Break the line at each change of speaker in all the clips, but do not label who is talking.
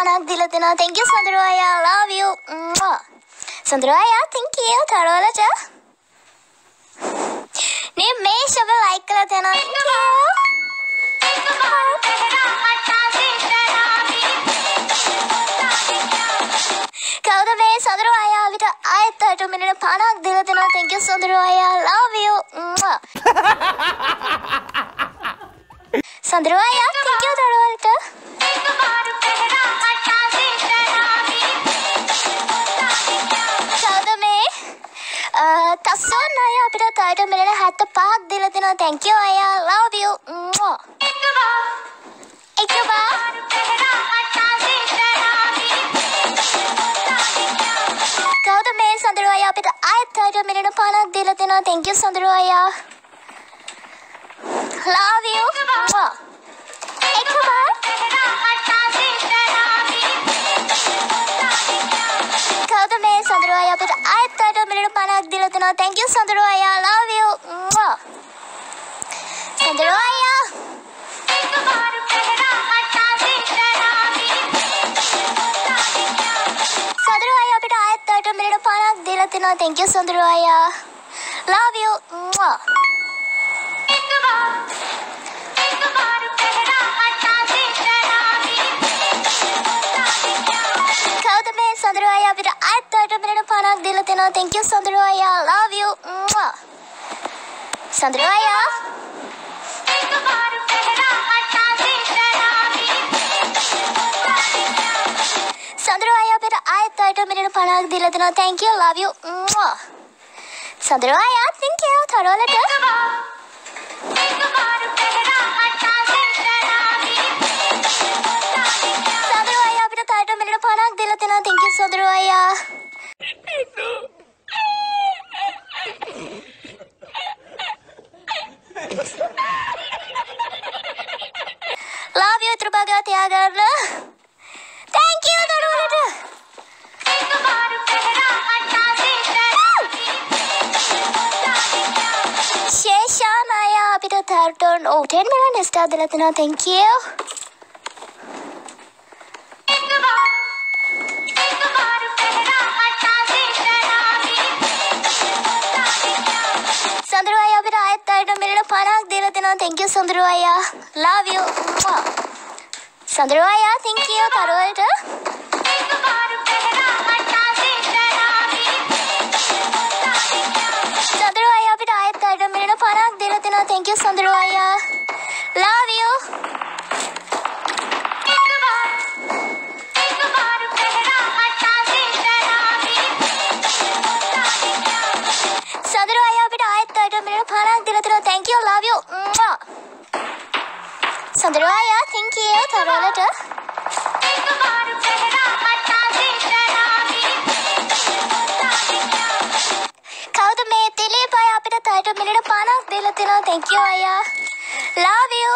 පණක් දිල දෙනවා thank you සඳරු අයියා love you. සඳරු අයියා thank you. තරවලට නේ මේ ශබ ලයික් කරලා දෙනවා thank you. කවුද මේ සඳරු අයියා විට ආයෙත් අට මිනිට පණක් දිල දෙනවා thank you සඳරු අයියා love you අපිට තයිට මිලට හැත්ත පහක් දිල දෙනවා thank you අයියා love you. එකබා කවුද මේ සඳරු අයියා අපිට ආයෙත් තයිට මිලට පණක් දිල දෙනවා thank you සඳරු අයියා love you. එකබා කවුද මේ සඳරු අයියා අපිට ආයෙත් තයිට මිලට පණක් දිල දෙනවා thank you සඳරු අයියා love you. සඳරු අයියා සඳරු අයියා අපිට ආයෙත් තයිට මිලට පණක් දිල දෙනවා thank you සඳරු අයියා love you. කවුද මේ සඳරු අයියා අපිට ආයෙත් තයිට මිලට පණක් දිල දෙනවා thank you සඳරු අයියා. Love you. සඳරු අයියා. සඳරු අයියා අපිට ආයෙත් තයිට මිලට පණක් දිල දෙනවා thank you love you. සඳරු අයියා thank you. තරවලට. සඳරු අයියා අපිට තයිට මිලට පණක් දිල දෙනවා thank you සඳරු අයියා. Love you, Trubaga Tiagarla. Thank you, Daruladu. Shesha Maya, Abita Tharton. Oh, 10 million star, Thank you. 50ක් දීලා තිනවා thank you සඳරු අයියා love you. සඳරු අයියා thank you තරවලට සඳරු අයියා අපිට ආයෙත් අයට මිලියන 50ක් දීලා තිනවා thank you සඳරු අයියා අයියා thank you තරවලට කවුද මේ දිලීප් අයියා අපිට තයිට මිලියන 50ක් දීලා තිනවා thank you අයියා love you.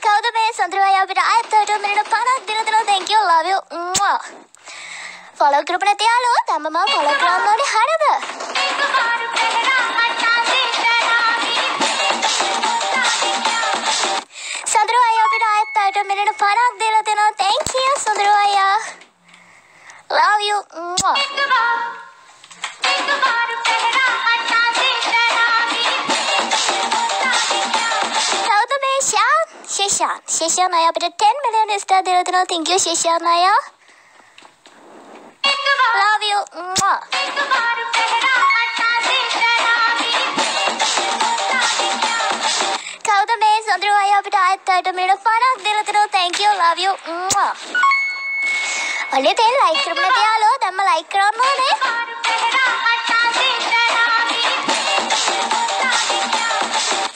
කවුද මේ සඳරු අයියා අපිට ආයෙත් තයිට මිලියන 50ක් දීලා තිනවා thank you love you. Follow කරපු නැති మమ పొలగ్రామ్లోని హరద సంద్రు అయ్యా బిడ్డ ఆయత్తాయిట మీరు ఫరాక్ దిలో తినో థ్యాంక్ యూ సంద్రు అయ్యా love you Shishan, Shishan Naya, bitte 10 Millionen ist da, der hat noch den Gil Shishan Naya. Love you. කවුද මේ සඳරු අයියා අපිට ආයෙත් අයට මිලියන 50ක් දීලා දෙනවා? Thank you. Love you. අනේ තෙන් ලයික් කරපු නැති යාළුවෝ දැම්ම ලයික් කරන්න ඕනේ.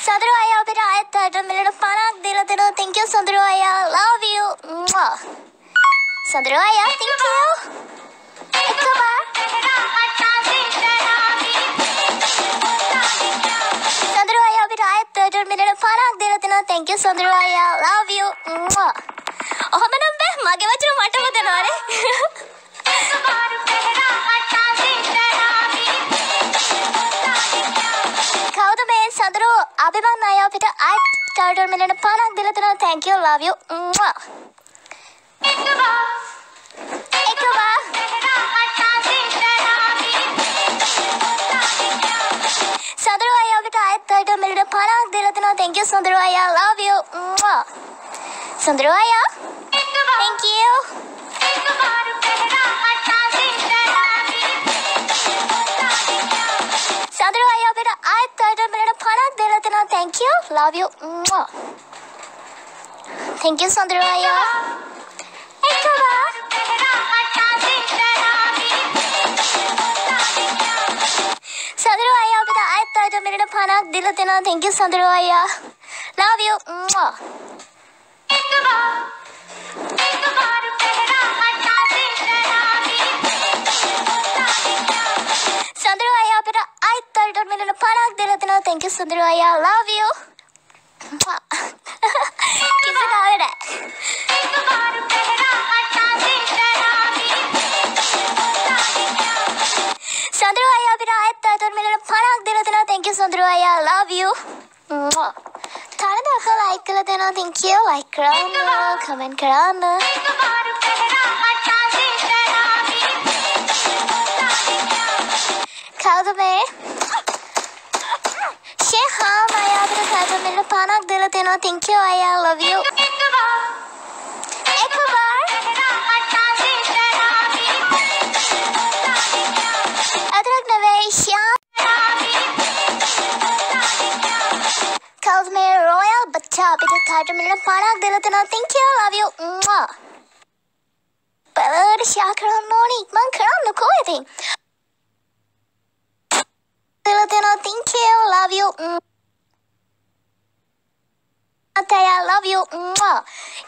සඳරු අයියා අපිට ආයෙත් අයට මිලියන 50ක් දීලා දෙනවා. Thank you සඳරු අයියා love you. සඳරු අයියා thank you. තැංක සොඳරවායා ලාවිය ඔහොමනම් බැ. මගේ වචන මටම දෙනවාරේ කවද මේ සඳරු? අභිමන් අය අපිට අයිත් ටර්ටර් මිලන පනක් දෙලතන තැංකෝ ලාවිය එකවා එකවා. そんでるわよ。Thank you サドルはやべるあいとるべるパラデラテナ Thank you love you Thank you サドルはよ。えっとはサドルはやべるあいとるべるパラデラテナ Thank you サドルはよ。Love you Thank you, Sundar. I love you. किसी का आ रहा Sundar, I love you. Thank you, Sundar. I love you. Mwah. තරද අක ලයික් කරලා දෙනවා thank you. Like කරන්න comment කරන්න කවුද මේ ෂේහාම් අයියා අපිට කවුද මෙන්න පණක් දීලා දෙනවා thank you අයියා ആയിട്ട് മിലിനെ ഫണാക് ദിലത്തിനാ തിങ്ക് യു ലവ് യു പെവർ ശാഖണം നോണി മൻ ഖണം നുക്കോ ഇത് ദിലത്തിനാ തിങ്ക് യു ലവ് യു അത്തയാ ലവ് യു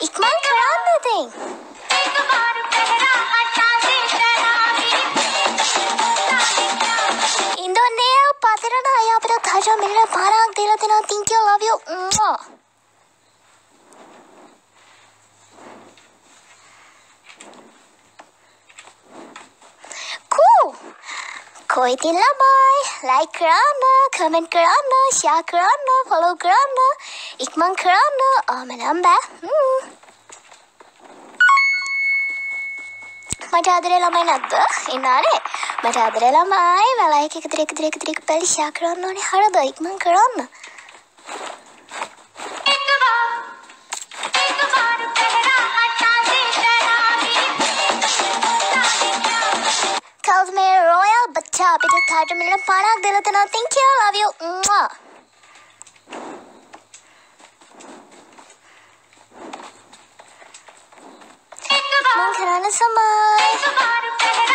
ഇക്മൻ ഖണം നുതേ ഇന്തോ നേ പതിരണ്ടായ അവരെ ധാരാളം മിലിനെ ഫണാക് ദിലത്തിനാ തിങ്ക് യു ലവ് യു කොයිතින් ළමයි ලයික් කරන්න කමෙන්ට් කරන්න ෂයා කරන්න ෆොලෝ කරන්න. ඉක්මන් කරන්න. ආමනම් බෑ. හ්ම්. මට ආදරේ ළමයි නැද්ද? ඉන්නානේ. මට ආදරේ ළමයි. මලයික එකතර එකතර එකතර එක පැලි ෂයා කරන්න ඕනේ. හරිද? ඉක්මන් කරන්න. tchau, pica tarde, menina para dela, tem nada, thank you, love you, mua. Não quero nada mais.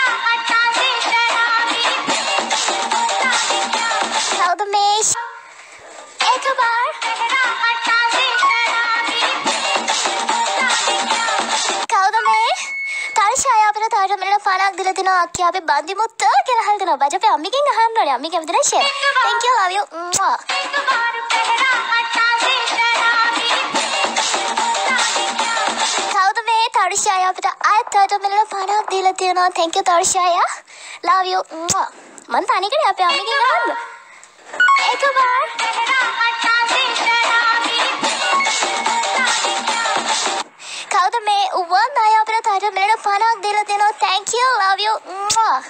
තර්ෂය අපිට තාට මිලියන පණක් දීලා දෙනවා අක්කේ අපි බන්දි මුත්ත කියලා අහලා දෙනවා බජ අපේ අම්මිගෙන් අහන්න ඕනේ. අම්මි කැමති නැහැ share thank you love you. Mwah. කවුද මේ තර්ෂය අපිට ආයෙත් තාට මිලියන පණක් දීලා තියෙනවා. Thank you තර්ෂය love you. Mwah. මං තනිකරේ අපේ අම්මිගෙන් අහන්න. එකබාර් කවුද මේ උවන් අය අපිට තාට මිලියන පණක් දීලා තියෙනවා thank you love you mwah.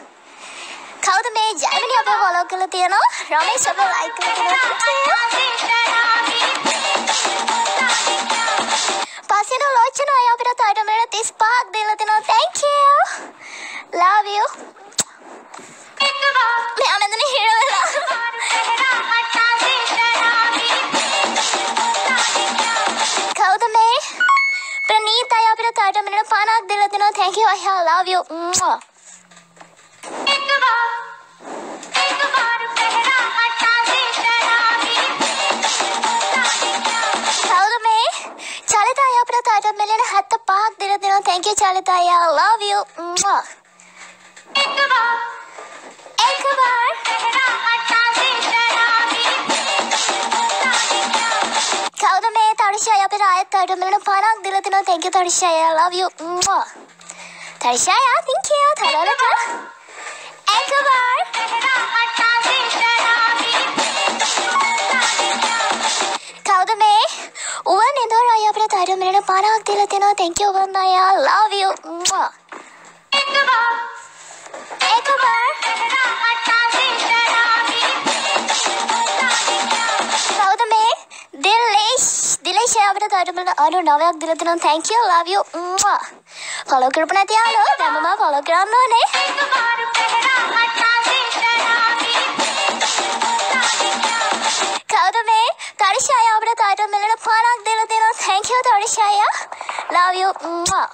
කවුද මේ ජර්මනි අපේ ෆලෝ කරලා තියෙනවා රමේෂ් අපේ ලයික් කරලා තියෙනවා thank you පසින ලෝචන අය අපිට තාට මිලියන 35ක් දීලා තියෙනවා thank you love you මෙයා මෙතන හිර වෙලා Thank you. I love you. Mwah. చాలితాయ ప్రతాట మెలిన హత్త పాక్ దిన దిన థ్యాంక్ యూ చాలితాయ లవ్ యూ एक बार කවුද මේ තරුෂය අපේ ආයත් අඩුමලන පණක් දිල තිනවා thank you තරුෂය love you Tarisha, yeah, thank you. Tararaka. Ekabar. Kaudame. Uvan idora ya pra taru mirana pana akdila tena. Thank you, Vandaya. Love. දිලේෂ් අපිට තටමල අනු නවයක් දිලා තිනවා thank you. Love you. Follow කරපු නැති යාළුවෝ දැන් මම ෆලෝ කරන්න ඕනේ. කවුද මේ? තරිෂාය අපිට තායිටල් මෙලට පණක් දීලා තිනවා thank you තරිෂාය. Love you.